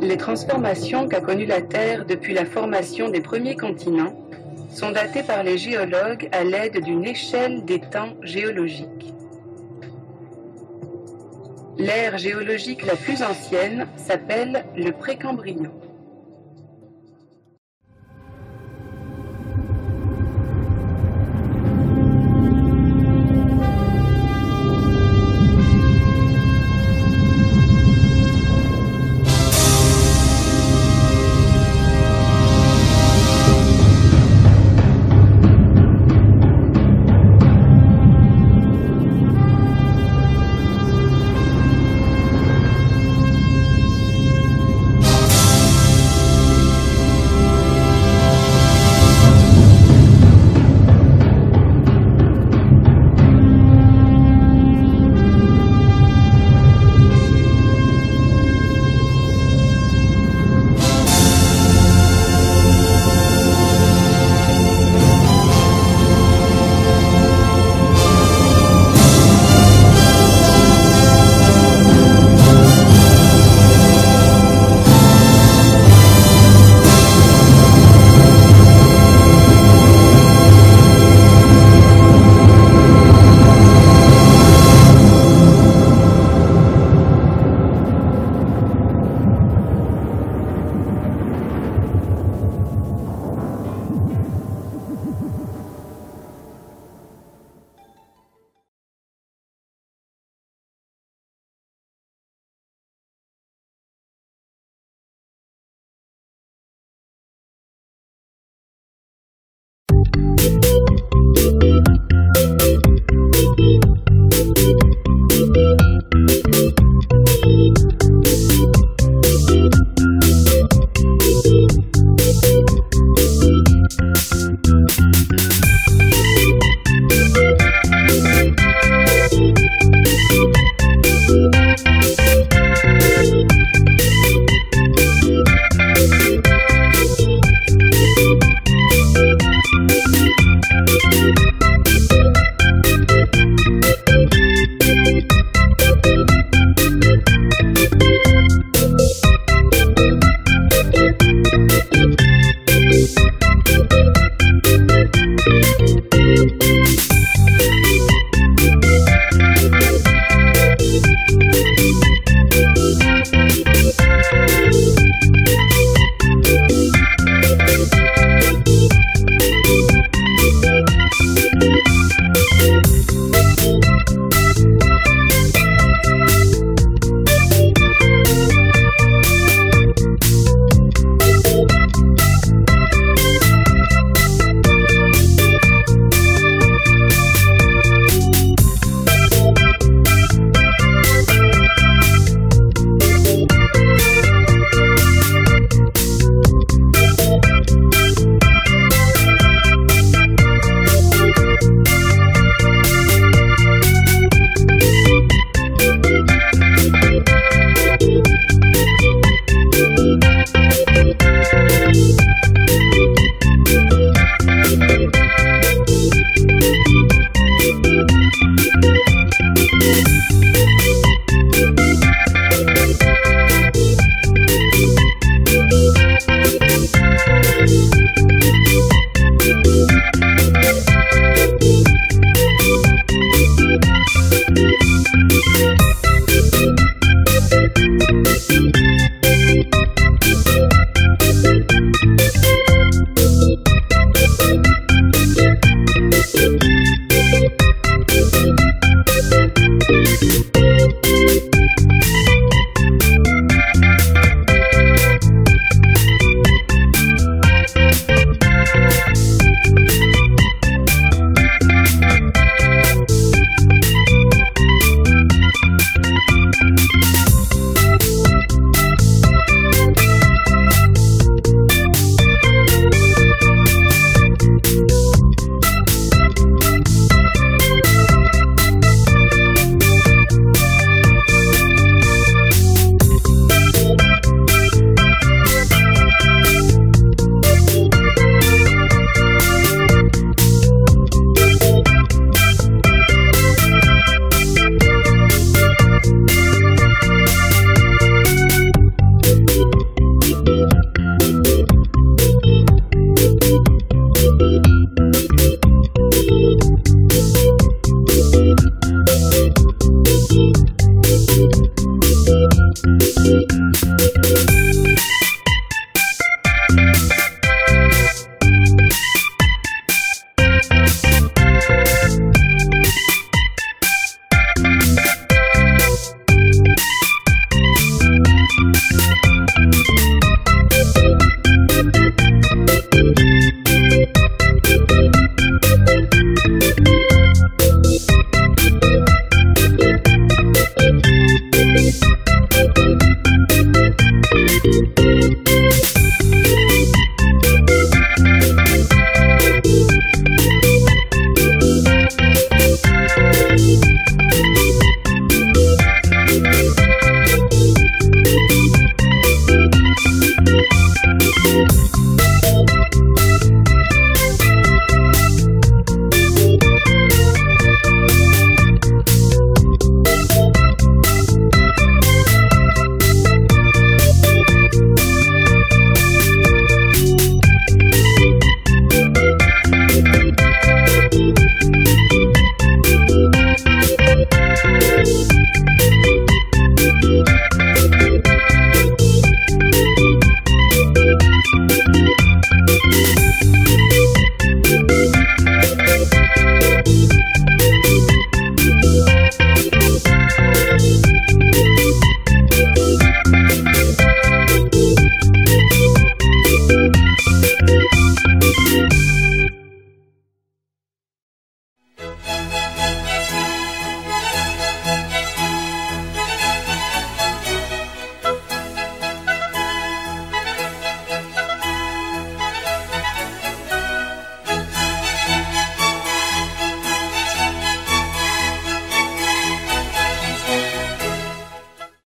Les transformations qu'a connues la Terre depuis la formation des premiers continents sont datées par les géologues à l'aide d'une échelle des temps géologiques. L'ère géologique la plus ancienne s'appelle le Précambrien.